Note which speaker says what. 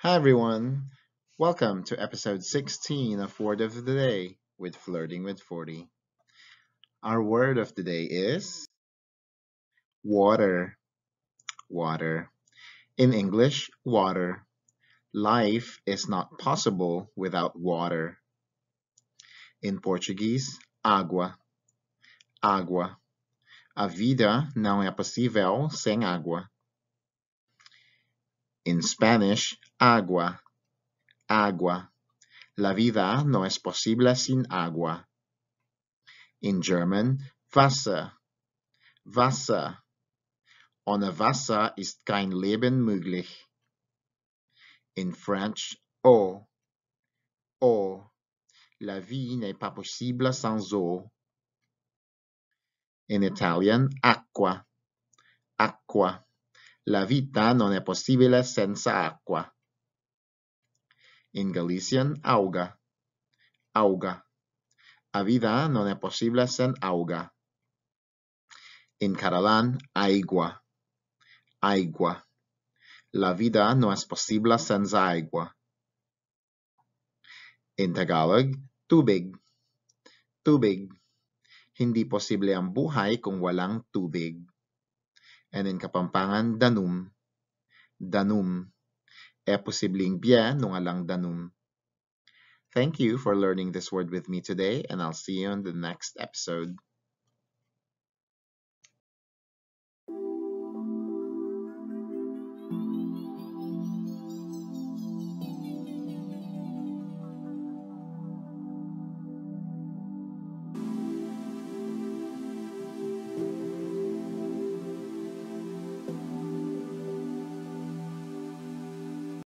Speaker 1: Hi everyone, welcome to episode 16 of Word of the Day with Flirting with 40. Our word of the day is water. Water. In English, water. Life is not possible without water. In Portuguese, água. Água. A vida não é possível sem água. In Spanish, agua. Agua. La vida no es posible sin agua. In German, Wasser. Wasser. Ohne Wasser ist kein Leben möglich. In French, eau. Eau. La vie n'est pas possible sans eau. In Italian, acqua. Acqua. La vita non è possibile senza acqua. In Galician, auga. Auga. A vida non è possible sen auga. In catalán, aigua. Aigua. La vida no es posible senza agua. In Tagalog, tubig. Tubig. Hindi posible ang buhay kung walang tubig and in Kapampangan, danum. Danum. É posibleng bien nung alang danum. Thank you for learning this word with me today, and I'll see you in the next episode.